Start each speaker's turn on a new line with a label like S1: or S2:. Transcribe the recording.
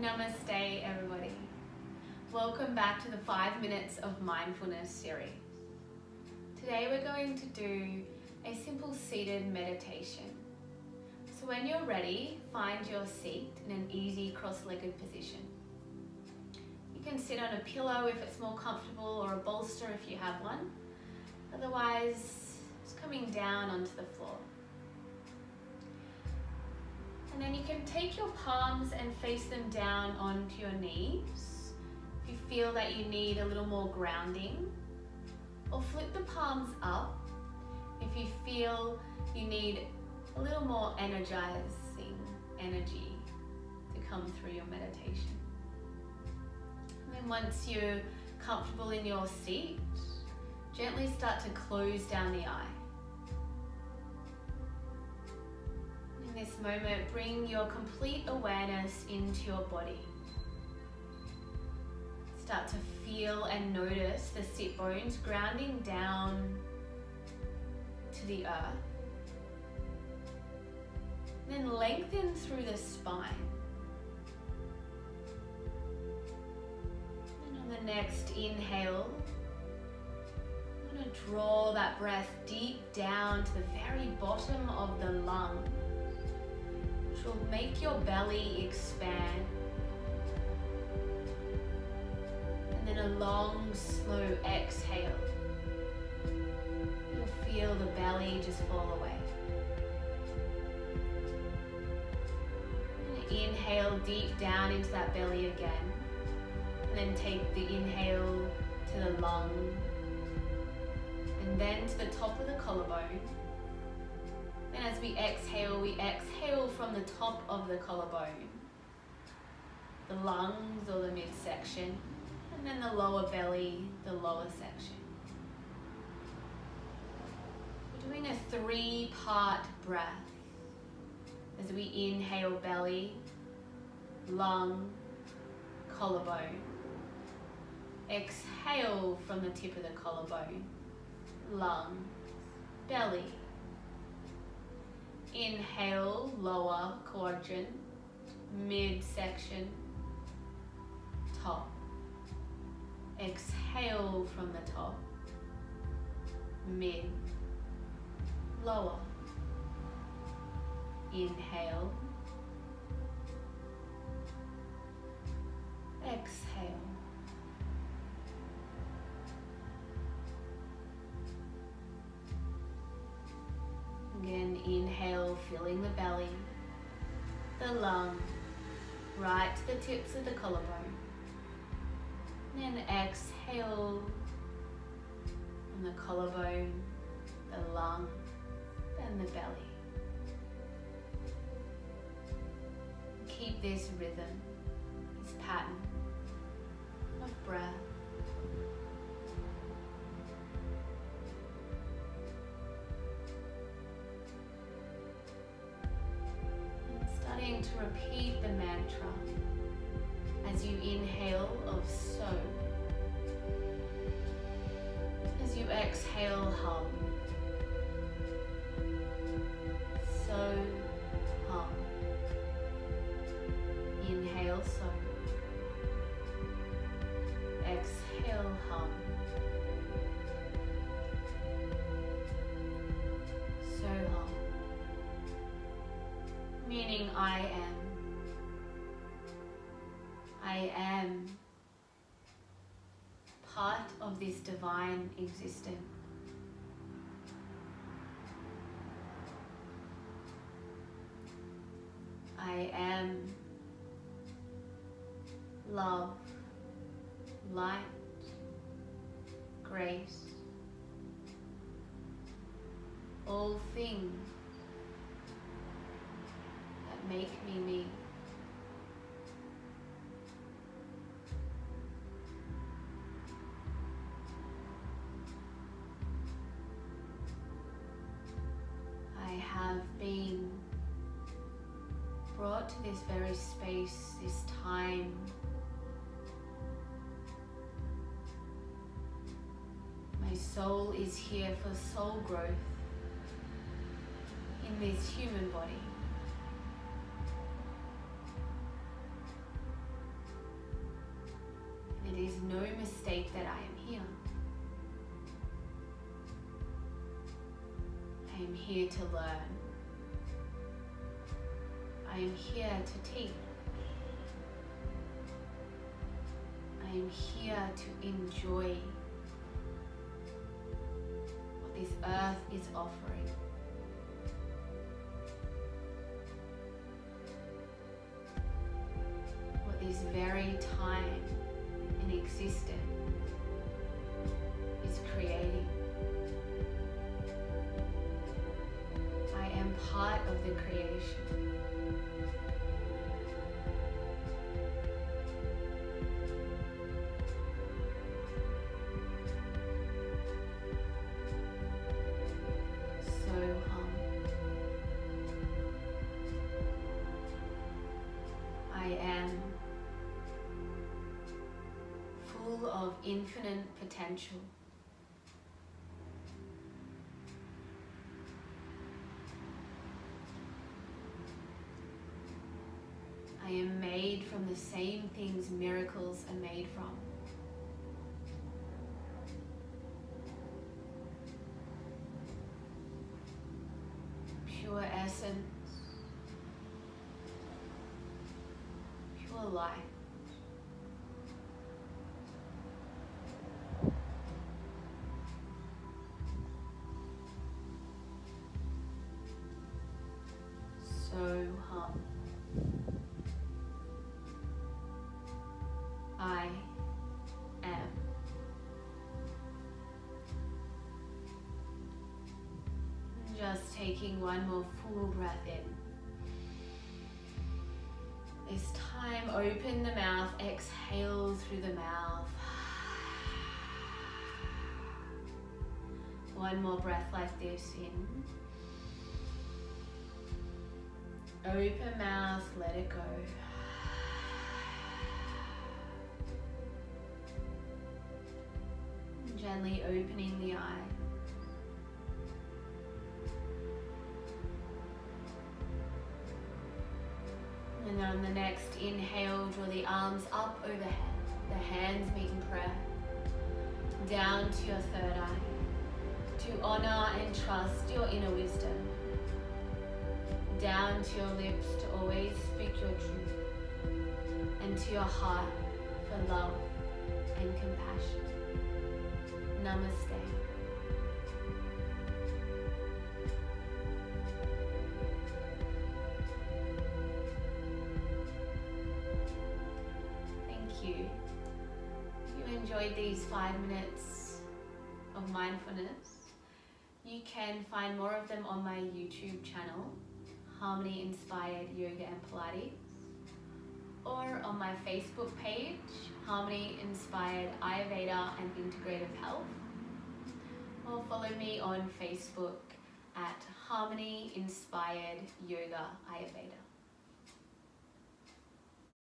S1: Namaste, everybody. Welcome back to the 5 Minutes of Mindfulness series. Today we're going to do a simple seated meditation. So when you're ready, find your seat in an easy cross-legged position. You can sit on a pillow if it's more comfortable or a bolster if you have one. Otherwise, just coming down onto the floor. And then you can take your palms and face them down onto your knees. If you feel that you need a little more grounding. Or flip the palms up if you feel you need a little more energizing energy to come through your meditation. And then once you're comfortable in your seat, gently start to close down the eye. This moment, bring your complete awareness into your body. Start to feel and notice the sit bones grounding down to the earth. Then lengthen through the spine. And on the next inhale, I'm going to draw that breath deep down to the very bottom of the lung which will make your belly expand. And then a long, slow exhale. You'll feel the belly just fall away. And inhale deep down into that belly again. And then take the inhale to the lung. And then to the top of the collarbone. And as we exhale, we exhale from the top of the collarbone, the lungs or the midsection, and then the lower belly, the lower section. We're doing a three part breath as we inhale belly, lung, collarbone. Exhale from the tip of the collarbone, lung, belly, Inhale, lower quadrant, midsection, top. Exhale from the top, mid, lower. Inhale. Filling the belly, the lung, right to the tips of the collarbone. And then exhale from the collarbone, the lung, and the belly. Keep this rhythm, this pattern of breath. To repeat the mantra as you inhale of so. As you exhale, hum. I am. I am part of this divine existence. I am love, light, grace, all things make me me. I have been brought to this very space, this time. My soul is here for soul growth in this human body. No mistake that I am here. I am here to learn. I am here to teach. I am here to enjoy what this earth is offering. What this very time in existence is creating. I am part of the creation. Infinite potential. I am made from the same things miracles are made from. Pure essence, pure light. I am. Just taking one more full breath in. This time, open the mouth, exhale through the mouth. One more breath like this in. Open mouth, let it go. Gently opening the eye. And on the next inhale, draw the arms up overhead, the hands meet in prayer. Down to your third eye, to honor and trust your inner wisdom. Down to your lips to always speak your truth. And to your heart for love and compassion. Namaste. Thank you. If you enjoyed these five minutes of mindfulness, you can find more of them on my YouTube channel, Harmony Inspired Yoga and Pilates, or on my Facebook page, Harmony Inspired Ayurveda and Integrative Health, or follow me on Facebook at Harmony Inspired Yoga Ayurveda.